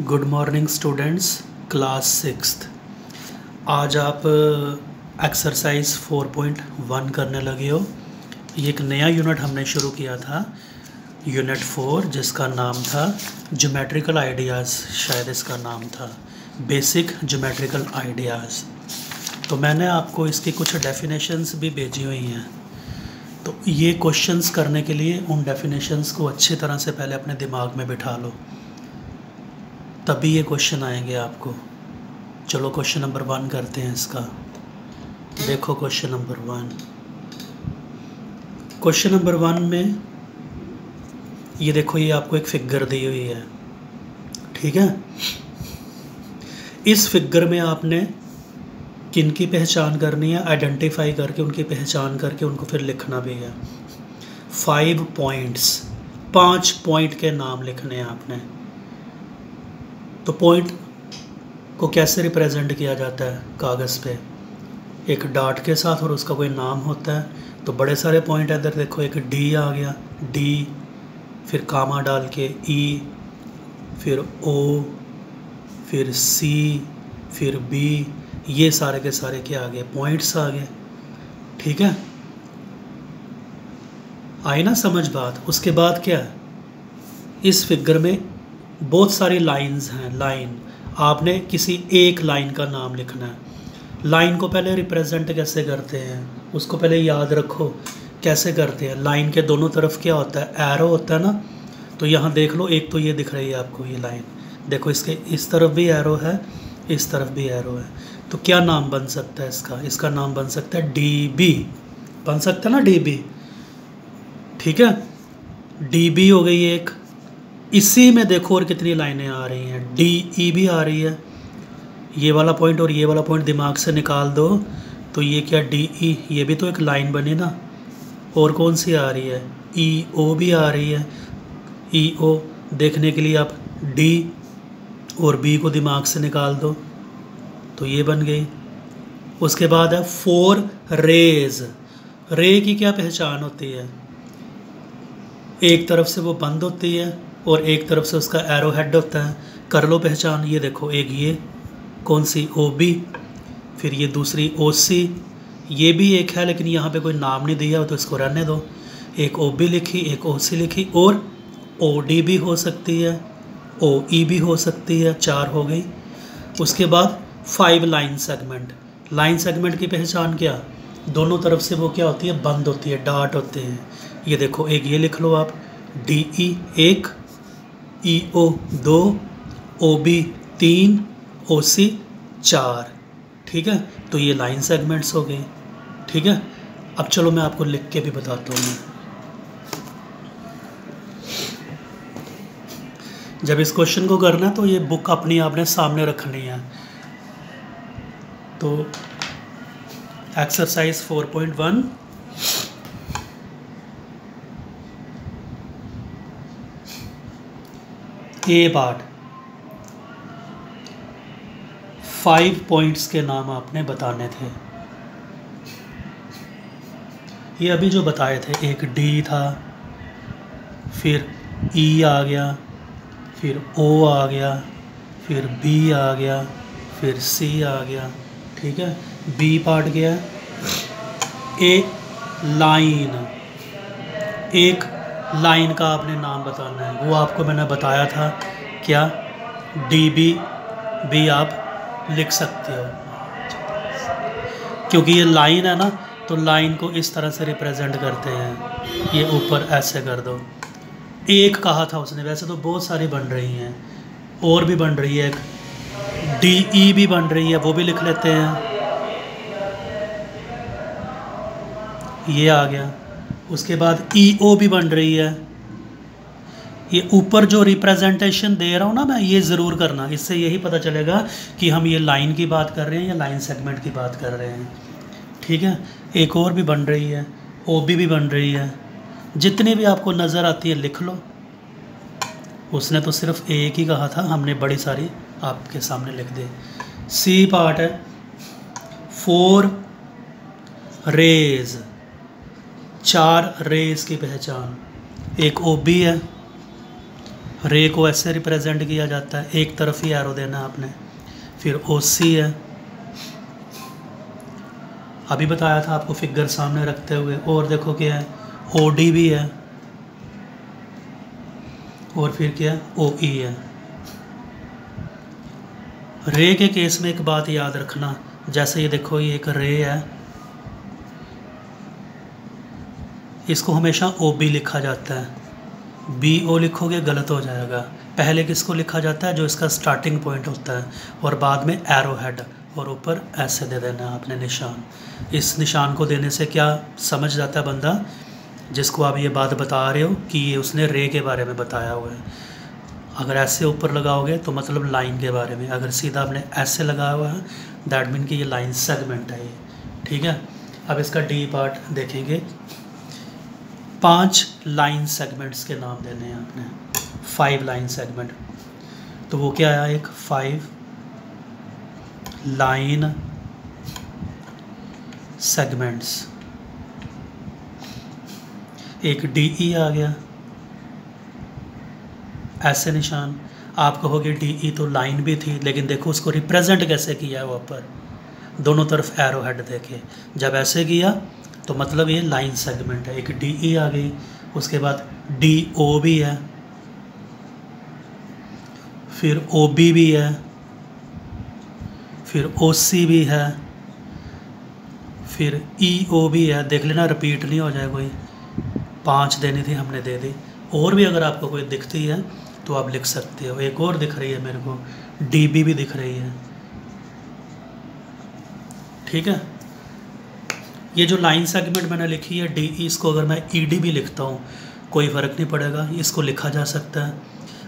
Good morning students class six आज आप exercise 4.1 करने लगे हो। ये एक नया यूनिट हमने शुरू किया था यूनिट फोर जिसका नाम था जोमेट्रिकल आइडियाज़ शायद इसका नाम था बेसिक जोमेट्रिकल आइडियाज़ तो मैंने आपको इसकी कुछ डेफिनेशंस भी भेजी हुई हैं। तो ये क्वेश्चंस करने के लिए उन डेफिनेशंस को अच्छी तरह से पहले अपने दिमाग में बिठा लो। तभी ये क्वेश्चन आएँगे आपको। चलो क्वेश्चन नंबर वन करते हैं इसका। देखो question number one question number one में, ये देखो, ये आपको एक फिगर दी हुई है। ठीक है? इस फिगर में आपने किन की पहचान करनी है? आइडेंटिफाई करके उनकी पहचान करके उनको फिर लिखना भी है। फाइव पॉइंट्स पाँच पॉइंट के नाम लिखने हैं आपने। तो पॉइंट को कैसे रिप्रेजेंट किया जाता है कागज़ पे? एक डाट के साथ और उसका कोई नाम होता है तो बड़े सारे पॉइंट इधर देखो, एक डी आ गया डी फिर कामा डाल के ई फिर ओ फिर सी फिर बी ये सारे के सारे क्या आ गए पॉइंट्स आ गए, ठीक है? आई ना समझ बात, उसके बाद क्या है? इस फिगर में बहुत सारी लाइंस हैं लाइन आपने किसी एक लाइन का नाम लिखना है। लाइन को पहले रिप्रेजेंट कैसे करते हैं? उसको पहले याद रखो, कैसे करते हैं? लाइन के दोनों तरफ़ क्या होता है? एरो होता है ना? तो यहाँ देख लो, एक तो ये दिख रही है आपको ये लाइन देखो, इसके इस तरफ़ भी एरो है, इस तरफ़ भी एरो है. तो क्या नाम बन सकता है इसका? इसका नाम बन सकता है डी बी बन सकता है ना डी बी ठीक है? डी बी हो गई एक इसी में देखो और कितनी लाइनें आ रही हैं। डी ई भी आ रही है। ये वाला पॉइंट और ये वाला पॉइंट दिमाग से निकाल दो। तो ये क्या डी ई ये भी तो एक लाइन बनी ना। और कौन सी आ रही है? ई e, ओ भी आ रही है। ई e, ओ देखने के लिए आप डी और बी को दिमाग से निकाल दो। तो ये बन गई। उसके बाद है फोर रेज रे की क्या पहचान होती है? एक तरफ़ से वो बंद होती है। और एक तरफ़ से उसका एरो हेड होता है। कर लो पहचान, ये देखो, एक ये, कौन सी? ओ बी फिर ये दूसरी ओ सी ये भी एक है, लेकिन यहाँ पे कोई नाम नहीं दिया तो इसको रहने दो। एक ओ बी लिखी, एक ओ सी लिखी, और ओ डी भी हो सकती है ओ ई भी हो सकती है, चार हो गई। उसके बाद five line segment line segment की पहचान क्या? दोनों तरफ़ से वो क्या होती है? बंद होती है डाट होते हैं। ये देखो, एक ये लिख लो आप डी ई एक ई ओ दो ओ बी तीन ओ सी चार। ठीक है? तो ये लाइन सेगमेंट्स हो गए। ठीक है? अब चलो मैं आपको लिख के भी बताता हूँ जब इस क्वेश्चन को करना है तो ये बुक अपनी आपने सामने रखनी है। तो exercise 4.1 A part five points के नाम आपने बताने थे। ये अभी जो बताए थे, एक डी था, फिर ई e आ गया, फिर ओ आ गया, फिर बी आ गया, फिर सी आ गया, ठीक है? बी पार्ट गया ए लाइन एक लाइन का आपने नाम बताना है। वो आपको मैंने बताया था। क्या? डी बी भी आप लिख सकते हो। क्योंकि ये लाइन है ना तो लाइन को इस तरह से रिप्रेजेंट करते हैं। ये ऊपर ऐसे कर दो। एक कहा था उसने, वैसे तो बहुत सारी बन रही हैं। और भी बन रही है एक। डी ई भी बन रही है, वो भी लिख लेते हैं। ये आ गया। उसके बाद ई e ओ भी बन रही है। ये ऊपर जो रिप्रेजेंटेशन दे रहा हूँ ना मैं, ये ज़रूर करना। इससे यही पता चलेगा कि हम ये लाइन की बात कर रहे हैं या लाइन सेगमेंट की बात कर रहे हैं। ठीक है? एक और भी बन रही है। ओ बी भी बन रही है। जितनी भी आपको नज़र आती है, लिख लो। उसने तो सिर्फ़ एक ही कहा था, हमने बड़ी सारी आपके सामने लिख दी। सी पार्ट है। फोर रेज़ चार रेस की पहचान। एक ओ बी है। रे को ऐसे रिप्रेजेंट किया जाता है। एक तरफ़ ही एरो देना है आपने। फिर ओ सी है। अभी बताया था आपको फिगर सामने रखते हुए। और देखो क्या है। ओ डी भी है। और फिर क्या है। ओ ई e है। रे के केस में एक बात याद रखना। जैसे ये देखो, ये एक रे है। इसको हमेशा ओ बी लिखा जाता है। बी ओ लिखोगे, गलत हो जाएगा। पहले किसको लिखा जाता है? जो इसका स्टार्टिंग पॉइंट होता है। और बाद में एरो हेड और ऊपर ऐसे दे देना आपने निशान। इस निशान को देने से क्या समझ जाता है बंदा? जिसको आप ये बात बता रहे हो कि ये उसने रे के बारे में बताया हुआ है। अगर ऐसे ऊपर लगाओगे तो मतलब लाइन के बारे में। अगर सीधा आपने ऐसे लगाया हुआ है दैट मीन कि ये लाइन सेगमेंट है ये। ठीक है? अब इसका डी पार्ट देखेंगे। पाँच लाइन सेगमेंट्स के नाम देने हैं आपने। फाइव लाइन सेगमेंट तो वो क्या आया एक? फाइव लाइन सेगमेंट्स एक डी ई आ गया। ऐसे निशान। आप कहोगे डी ई तो लाइन भी थी, लेकिन देखो उसको रिप्रेजेंट कैसे किया है वहाँ पर दोनों तरफ़ एरो हेड देखे। जब ऐसे किया तो मतलब ये लाइन सेगमेंट है, एक डी ई आ गई, उसके बाद डी ओ भी है, फिर ओ बी भी है, फिर ओ सी भी है, फिर ई ओ भी है, देख लेना रिपीट नहीं हो जाए कोई, पाँच देनी थी, हमने दे दी, और भी अगर आपको कोई दिखती है तो आप लिख सकते हो, एक और दिख रही है मेरे को डी बी भी दिख रही है, ठीक है? ये जो लाइन सेगमेंट मैंने लिखी है डी ई इसको अगर मैं ई डी भी लिखता हूँ, कोई फ़र्क नहीं पड़ेगा, इसको लिखा जा सकता है।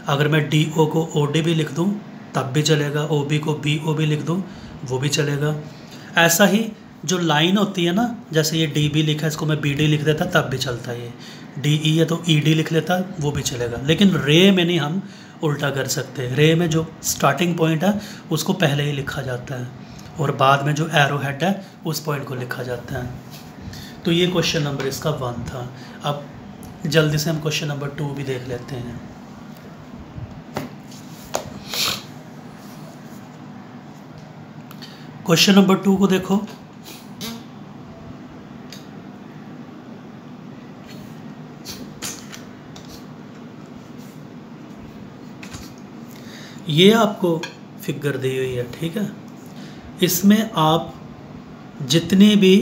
अगर मैं डी ओ को ओ डी भी लिख दूँ, तब भी चलेगा ओ बी को बी ओ भी लिख दूँ, वो भी चलेगा। ऐसा ही जो लाइन होती है ना, जैसे ये डी बी लिखा है, इसको मैं बी डी लिख देता, तब भी चलता है ये। डी ई है तो ई डी लिख लेता, वो भी चलेगा। लेकिन रे में नहीं हम उल्टा कर सकते। रे में जो स्टार्टिंग पॉइंट है, उसको पहले ही लिखा जाता है। और बाद में जो एरो हेड है, उस पॉइंट को लिखा जाता है। तो ये क्वेश्चन नंबर इसका वन था। अब जल्दी से हम क्वेश्चन नंबर टू भी देख लेते हैं। क्वेश्चन नंबर टू को देखो। ये आपको फिगर दी हुई है, ठीक है? इसमें आप जितने भी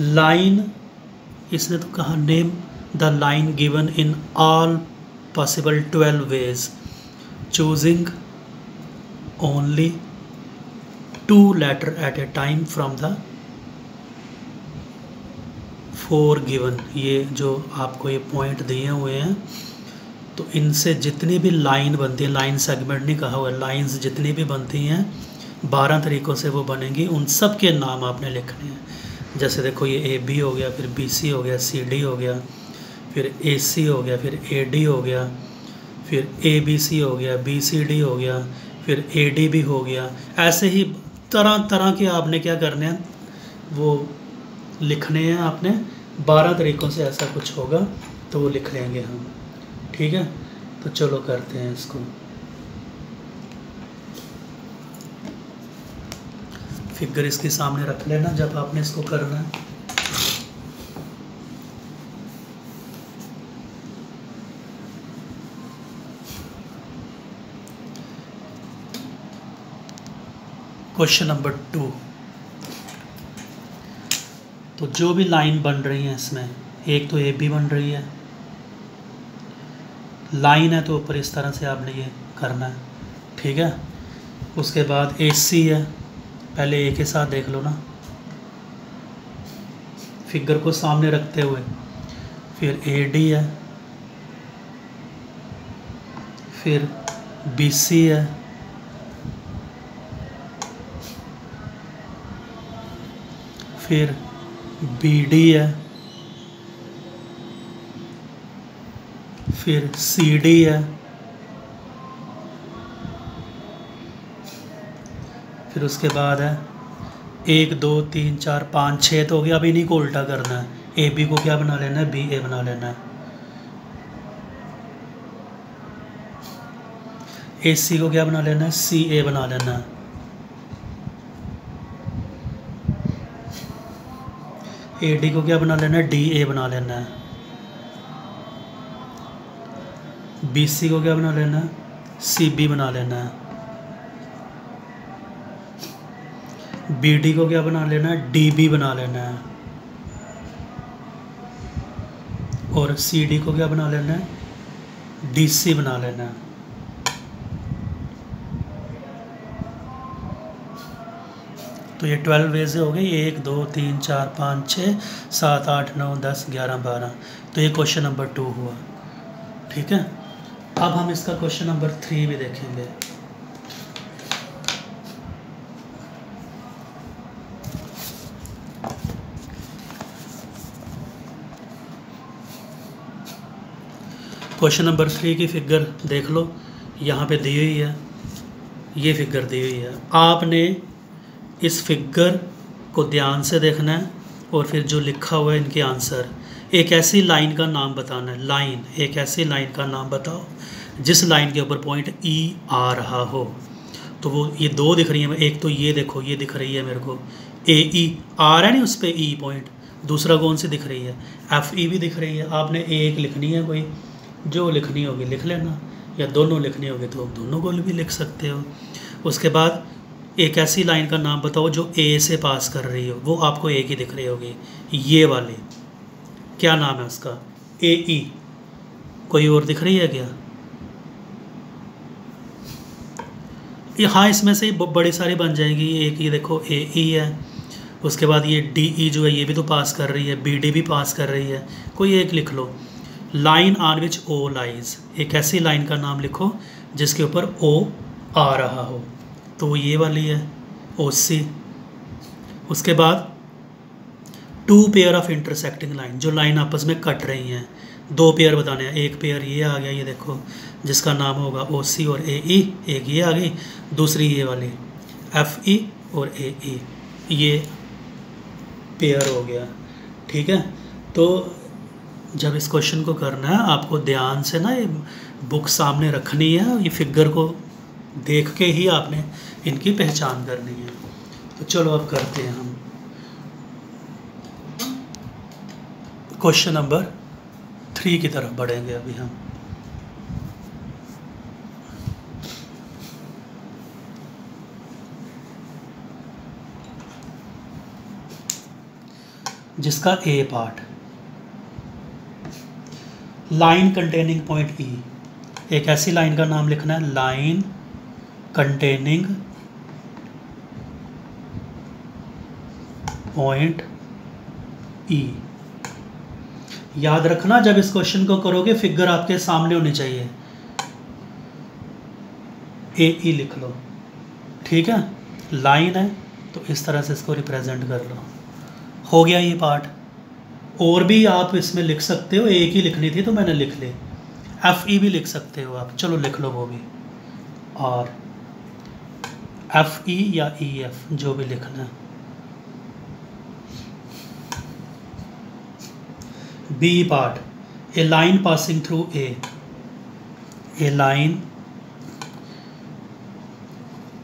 लाइन, इसने तो कहा name the line given in all possible twelve ways choosing only two letter at a time from the four given ये जो आपको ये पॉइंट दिए हुए हैं तो इनसे जितनी भी लाइन बनती है, लाइन सेगमेंट नहीं कहा हुआ लाइंस जितनी भी बनती हैं, बारह तरीक़ों से वो बनेंगी। उन सब के नाम आपने लिखने हैं। जैसे देखो ये ए बी हो गया, फिर बी सी हो गया सी डी हो गया, फिर ए सी हो गया, फिर ए डी हो गया, फिर ए बी सी हो गया बी सी डी हो गया, फिर ए डी भी हो गया। ऐसे ही तरह तरह के आपने क्या करने हैं? वो लिखने हैं आपने। बारह तरीक़ों से ऐसा कुछ होगा तो वो लिख लेंगे हम। ठीक है? तो चलो करते हैं इसको। फिगर इसके सामने रख लेना जब आपने इसको करना है। Question number two. तो जो भी लाइन बन रही है इसमें, एक तो ए बी बन रही है लाइन है तो ऊपर इस तरह से आपने ये करना है। ठीक है? उसके बाद ए सी है। पहले ए के साथ देख लो ना। फिगर को सामने रखते हुए। फिर ए डी है। फिर बी सी है। फिर बी डी है। फिर सी डी है। फिर उसके बाद है, एक, दो, तीन, चार, पाँच, छः तो हो गया। अब इन्हीं को उल्टा करना है। ए बी को क्या बना लेना है? बी ए बना लेना है। ए सी को क्या बना लेना है? सी ए बना लेना है। ए डी को क्या बना लेना है? डी ए बना लेना है। बी सी को क्या बना लेना? है सी बी बना लेना। है बी डी को क्या बना लेना? है डी बी बना लेना। है और सी डी को क्या बना लेना? है डी सी बना लेना। है तो ये ट्वेल्व वेज हो गए। एक, दो, तीन, चार, पाँच, छः, सात, आठ, नौ, दस, ग्यारह, बारह। तो ये क्वेश्चन नंबर टू हुआ। ठीक है? अब हम इसका क्वेश्चन नंबर थ्री भी देखेंगे। क्वेश्चन नंबर थ्री की फिगर देख लो। यहाँ पे दी हुई है। ये फिगर दी हुई है। आपने इस फिगर को ध्यान से देखना है और फिर जो लिखा हुआ है इनके आंसर एक ऐसी लाइन का नाम बताना है, लाइन, एक ऐसी लाइन का नाम बताओ, जिस लाइन के ऊपर पॉइंट ई आ रहा हो। तो वो ये दो दिख रही है, एक तो ये देखो, ये दिख रही है मेरे को ए ई आ रहा है नहीं उस पर ई पॉइंट दूसरा कौन सी दिख रही है? एफ़ ई भी दिख रही है, आपने एक लिखनी है कोई, जो लिखनी होगी लिख लेना, या दोनों लिखनी होगी तो आप दोनों को भी लिख सकते हो। उसके बाद एक ऐसी लाइन का नाम बताओ जो ए से पास कर रही हो, वो आपको एक ही दिख रही होगी, ये वाली। क्या नाम है उसका? ए ई कोई और दिख रही है क्या? ये हाँ इसमें से बड़ी सारी बन जाएँगी। एक, ये देखो ए ई है। उसके बाद ये डी ई जो है, ये भी तो पास कर रही है। बी डी भी पास कर रही है। कोई एक लिख लो। लाइन आन विच ओ लाइज एक ऐसी लाइन का नाम लिखो, जिसके ऊपर ओ आ रहा हो। तो वो ये वाली है ओ सी उसके बाद two pair of intersecting line जो लाइन आपस में कट रही हैं। दो पेयर बताने हैं, एक पेयर ये आ गया, ये देखो, जिसका नाम होगा ओ सी और ए ई एक ये आ गई, दूसरी ये वाली एफ़ ई और ए ई ये पेयर हो गया, ठीक है? तो जब इस क्वेश्चन को करना है, आपको ध्यान से ना ये बुक सामने रखनी है, ये फिगर को देख के ही आपने इनकी पहचान करनी है। तो चलो अब करते हैं हम। क्वेश्चन नंबर थ्री की तरफ़ बढ़ेंगे अभी हम। जिसका A part line containing point E एक ऐसी लाइन का नाम लिखना है लाइन कंटेनिंग पॉइंट ई याद रखना, जब इस क्वेश्चन को करोगे फिगर आपके सामने होनी चाहिए। ए ई लिख लो। ठीक है? लाइन है तो इस तरह से इसको रिप्रेजेंट कर लो। हो गया ये पार्ट और भी आप इसमें लिख सकते हो, एक ही लिखनी थी तो मैंने लिख ली। एफ़ ई भी लिख सकते हो आप। चलो लिख लो वो भी। और एफ़ ई या ई e एफ़ जो भी लिखना है। B part a line passing through A a line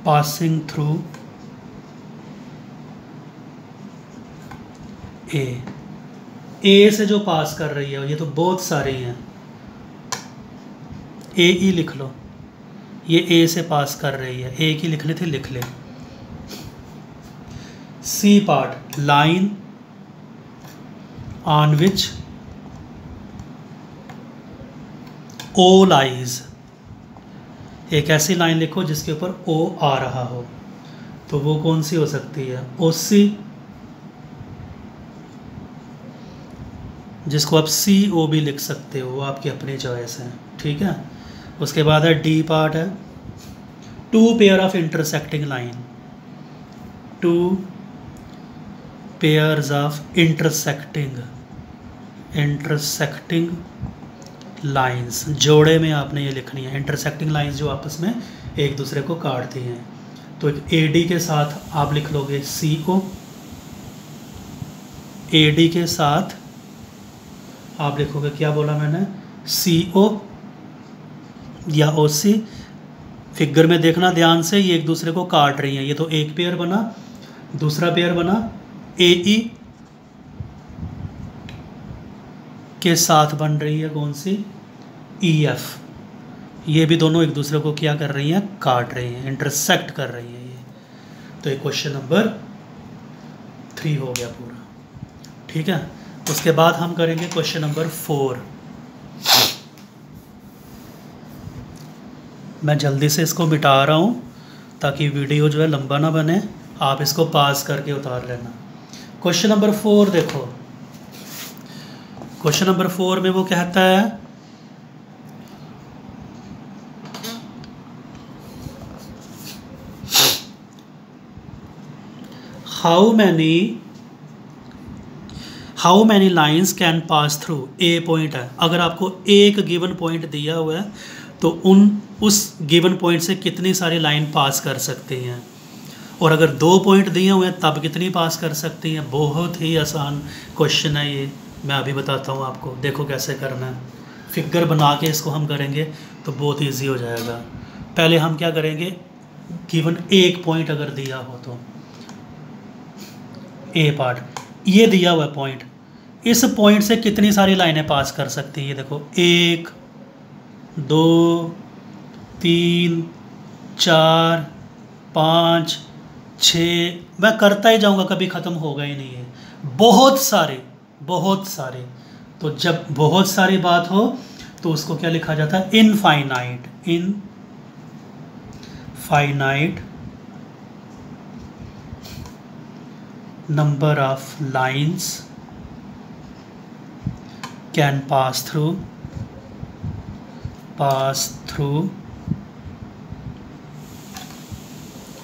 passing through A A से जो पास कर रही है, ये तो बहुत सारे हैं ए ई लिख लो। ये ए से पास कर रही है। ए की लिख ले थे, लिख ले। C part line on which O lies एक ऐसी लाइन लिखो जिसके ऊपर ओ आ रहा हो। तो वो कौन सी हो सकती है? ओ सी जिसको आप सी ओ भी लिख सकते हो, वो आपकी अपनी चॉइस है। ठीक है? उसके बाद है डी पार्ट है। Two pair of intersecting line two pairs of intersecting intersecting lines जोड़े में आपने ये लिखनी है इंटरसेक्टिंग लाइंस जो आपस में एक दूसरे को काटती हैं। तो ए डी के साथ आप लिख लोगे सी को। ए डी के साथ आप लिखोगे, क्या बोला मैंने? सी ओ या ओ सी फिगर में देखना, ध्यान से ये एक दूसरे को काट रही हैं। ये तो एक पेयर बना, दूसरा पेयर बना ए ई के साथ बन रही है कौन सी? ई एफ़ ये भी दोनों एक दूसरे को क्या कर रही हैं? काट रही हैं इंटरसेक्ट कर रही हैं ये। तो ये क्वेश्चन नंबर थ्री हो गया पूरा। ठीक है? उसके बाद हम करेंगे क्वेश्चन नंबर फोर मैं जल्दी से इसको मिटा रहा हूँ, ताकि वीडियो जो है लंबा ना बने। आप इसको पास करके उतार लेना। क्वेश्चन नंबर फोर देखो। क्वेश्चन नंबर फोर में वो कहता है? How many how many lines can pass through a point है। अगर आपको एक गिवन पॉइंट दिया हुआ है तो उन, उस गिवन पॉइंट से कितनी सारी लाइन पास कर सकती हैं? और अगर दो पॉइंट दिए हुए हैं, तब कितनी पास कर सकती हैं? बहुत ही आसान क्वेश्चन है ये। मैं अभी बताता हूँ आपको, देखो कैसे करना है। फिगर बना के इसको हम करेंगे तो बहुत ईजी हो जाएगा। पहले हम क्या करेंगे? गिवन एक पॉइंट अगर दिया हो तो। ए पार्ट ये दिया हुआ पॉइंट इस पॉइंट से कितनी सारी लाइनें पास कर सकती है? देखो, एक, दो, तीन, चार, पाँच, छ। मैं करता ही जाऊँगा, कभी ख़त्म होगा ही नहीं है। बहुत सारे। बहुत सारे। तो जब बहुत सारी बात हो तो उसको क्या लिखा जाता है? Infinite infinite number of lines can pass through pass through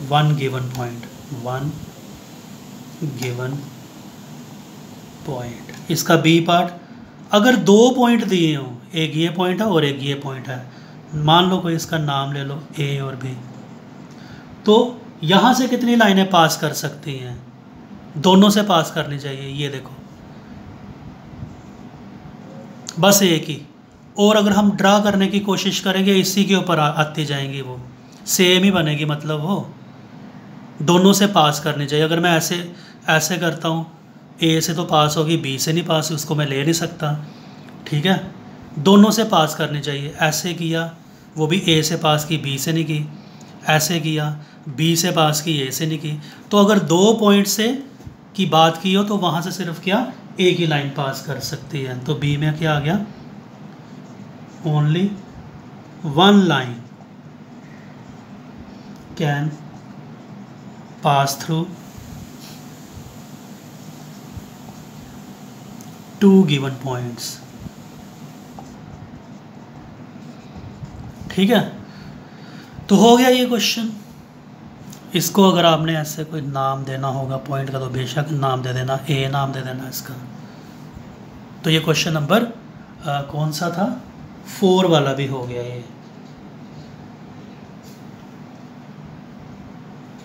one given point, one given point. इसका बी पार्ट अगर दो पॉइंट दिए हों, एक ये पॉइंट है और एक ये पॉइंट है, मान लो कोई इसका नाम ले लो ए और बी तो यहाँ से कितनी लाइनें पास कर सकती हैं? दोनों से पास करनी चाहिए, ये देखो। बस एक ही। और अगर हम ड्रा करने की कोशिश करेंगे, इसी के ऊपर आती जाएँगी वो। सेम ही बनेगी मतलब वो। दोनों से पास करनी चाहिए। अगर मैं ऐसे ऐसे करता हूँ ए से तो पास होगी बी से नहीं पास, उसको मैं ले नहीं सकता। ठीक है? दोनों से पास करनी चाहिए। ऐसे किया, वो भी ए से पास की बी से नहीं की। ऐसे किया बी से पास की ए से नहीं की। तो अगर दो पॉइंट से की बात की हो तो वहाँ से सिर्फ़ क्या? ए की लाइन पास कर सकती है। तो बी में क्या आ गया? Only one line can pass through two given points. ठीक है? तो हो गया ये क्वेश्चन इसको अगर आपने ऐसे कोई नाम देना होगा पॉइंट का तो बेशक नाम दे देना ए नाम दे देना इसका. तो ये क्वेश्चन नंबर कौन सा था? फोर वाला भी हो गया ये.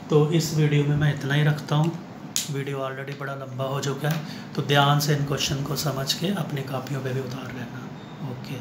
तो इस वीडियो में मैं इतना ही रखता हूँ. वीडियो ऑलरेडी बड़ा लंबा हो चुका है तो ध्यान से इन क्वेश्चन को समझ के अपनी कापियों पे भी उतार लेना। ओके